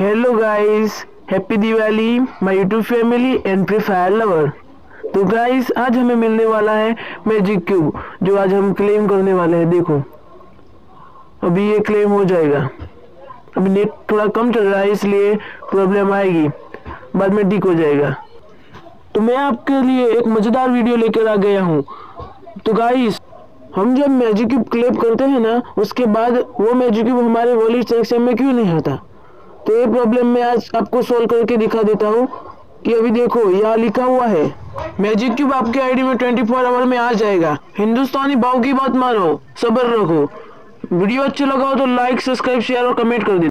Hello guys happy Diwali my YouTube family and Free Fire lover तो guys आज हमें मिलने वाला है मैजिक क्यूब जो आज हम क्लेम करने वाले हैं, देखो। अभी ये क्लेम हो जाएगा। अभी नेट थोड़ा कम चल रहा है, इसलिए प्रॉब्लम आएगी। बाद में ठीक हो जाएगा। तो मैं आपके लिए एक मज़ेदार वीडियो लेकर आ गया हूँ। तो गाइस हम जब मैजिक क्यूब क्लेम करते हैं ना, उसके बाद वो मैजिक क्यूब हमारे वॉलेट सेक्शन में क्यों नहीं आता? तो ये प्रॉब्लम मैं आज आपको सोल्व करके दिखा देता हूँ कि अभी देखो, यहाँ लिखा हुआ है मैजिक क्यूब आपके आईडी में 24 फोर आवर में आ जाएगा। हिंदुस्तानी भाव की बात मानो, सबर रखो। वीडियो अच्छा लगा हो तो लाइक सब्सक्राइब शेयर और कमेंट कर दे